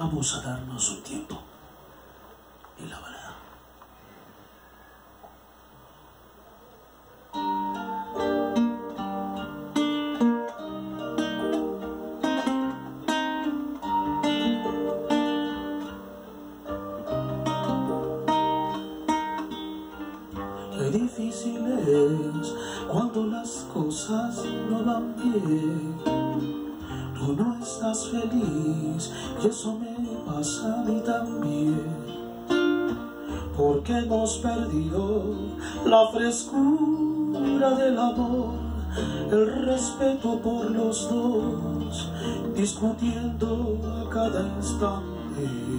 Vamos a darnos un tiempo en la balada. Qué difícil es cuando las cosas no van bien. Tú no estás feliz y eso me pasa a mí también. Porque hemos perdido la frescura del amor, el respeto por los dos, discutiendo a cada instante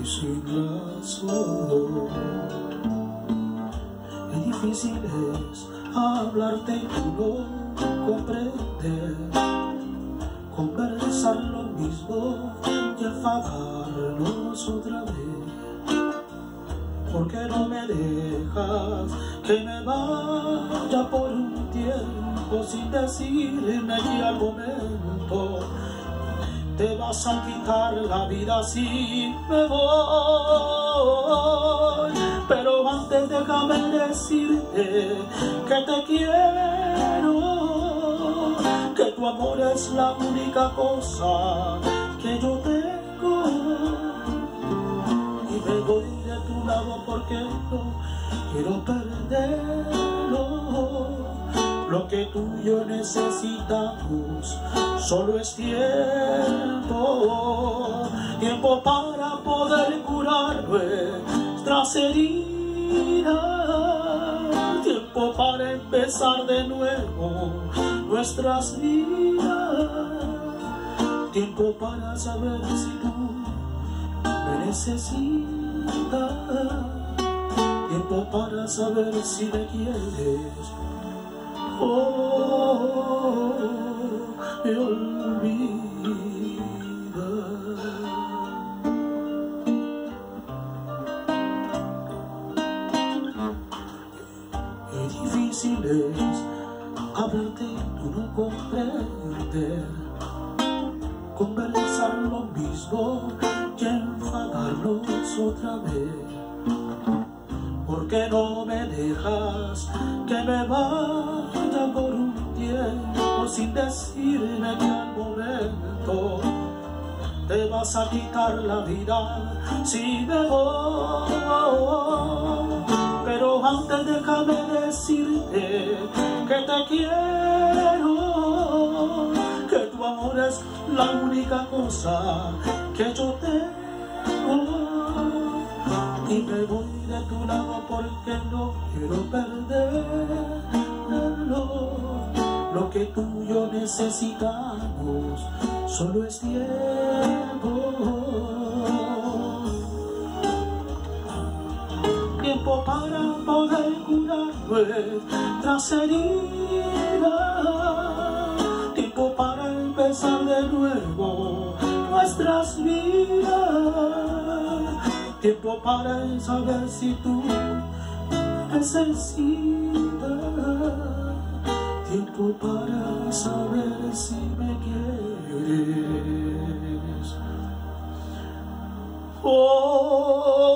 sin razón. Qué difícil es hablarte y tú no comprender, conversar lo mismo y enfadarnos otra vez. ¿Por qué no me dejas que me vaya por un tiempo sin decirme que al momento te vas a quitar la vida si me voy? Pero antes déjame decirte que te quiero, que tu amor es la única cosa que yo tengo. Y me voy de tu lado porque no quiero perderlo. Lo que tú y yo necesitamos solo es tiempo, tiempo para poder curar nuestras tiempo para empezar de nuevo nuestras vidas, tiempo para saber si tú me necesitas, tiempo para saber si me quieres. Oh, me olvida. Qué difícil es hablarte y no comprender, conversar lo mismo y enfadarnos otra vez. ¿Por qué no me dejas que me vaya por un tiempo sin decirme que al momento te vas a quitar la vida si me voy? Pero antes déjame decirte que te quiero, que tu amor es la única cosa que yo tengo y me voy de tu lado porque no quiero perderlo. Lo que tú y yo necesitamos solo es tiempo. Tiempo para poder curar nuestras heridas. Tiempo para empezar de nuevo nuestras vidas. Tiempo para saber si tú necesitas. Tiempo para saber si me quieres. Oh.